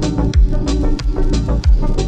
Música